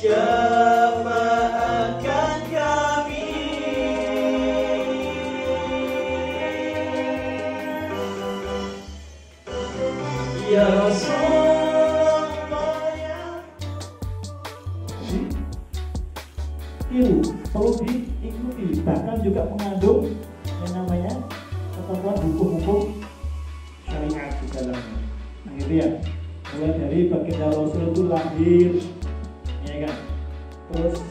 Ya Itu perlu diikuti bahkan juga mengandung yang namanya ketentuan hukum-hukum syariat di dalamnya. Nah gitu ya. Mulai dari baginda Rasul itu lahir course